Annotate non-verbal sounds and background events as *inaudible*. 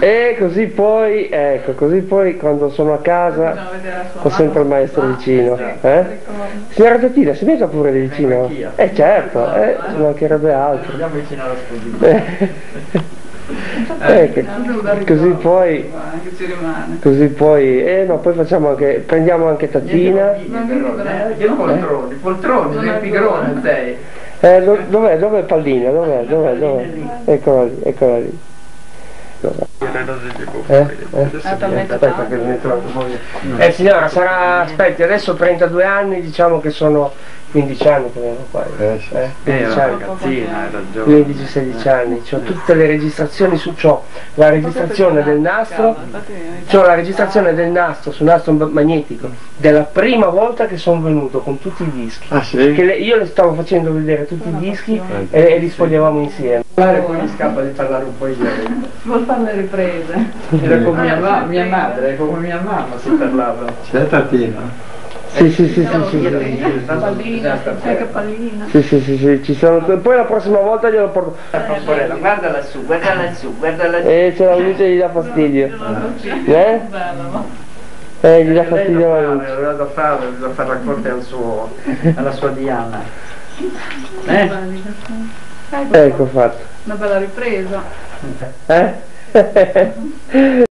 E così poi, ecco, così poi quando sono a casa ho sempre il maestro Ah, vicino. sì, Eh? Signora Tottina, si metta pure lì vicino? Eh certo, eh, ci mancherebbe altro. Andiamo vicino alla sposina. Ecco, così poi, rimane. così poi, eh no, poi facciamo anche, prendiamo anche Tatina. Che poltroni, poltroni, Non è pigrone sei. Eh, do- dov'è, dov'è Pallina? Dov'è, dov'è, dov'è? Eccola lì, eccola lì. Eh? Eh? Aspetta che. Eh signora, sarà, aspetti, adesso 32 anni, diciamo che sono 15 anni che vengo qua. Eh, sì. Eh, Eh, 15 era anni. ragazzina, hai ragione. 15-16 anni, ho tutte le registrazioni su ciò, la registrazione del nastro, c'ho la registrazione del nastro su nastro magnetico, della prima volta che sono venuto con tutti i dischi. Ah sì? Le- io le stavo facendo vedere tutti i dischi e, e li spogliavamo insieme. Parlare poi mi scappa di parlare un po' io. Vuol fare le riprese. Era con mia, ma- mia madre, con mia mamma si parlava. C'è Tatina? Sì, sì, sì, sì, sì, sì. Sì, sì, sì, sì, ci sono. Poi la prossima volta glielo porto. Guarda lassù, guarda lassù, guarda lassù. E c'è la luce gli dà fastidio. Eh? No? Eh, gli dà fastidio la fare, luce. aveva da fare, da fare racconti al suo, alla sua Diana. *laughs* Eh? Ecco, Ecco fatto. Una bella ripresa. Eh? *laughs*